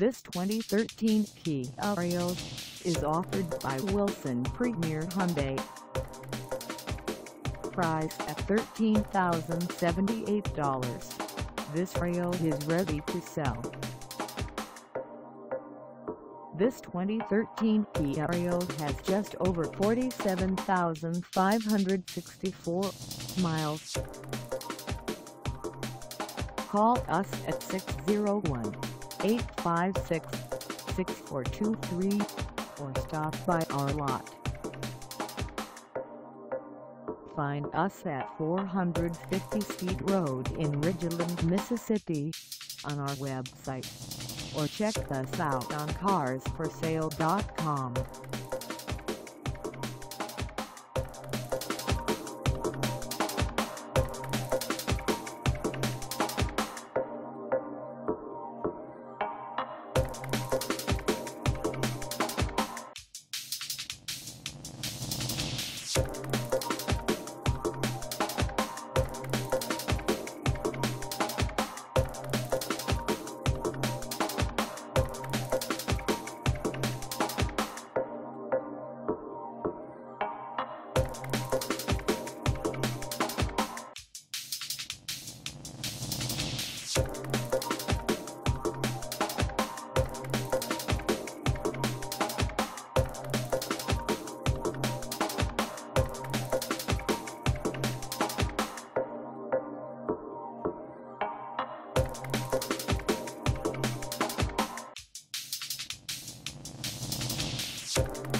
This 2013 Kia Rio is offered by Wilson Premier Hyundai. Price at $13,078. This Rio is ready to sell. This 2013 Kia Rio has just over 47,564 miles. Call us at 601-856-6423 or stop by our lot. Find us at 450 Steed Road in Ridgeland, Mississippi on our website or check us out on carsforsale.com. you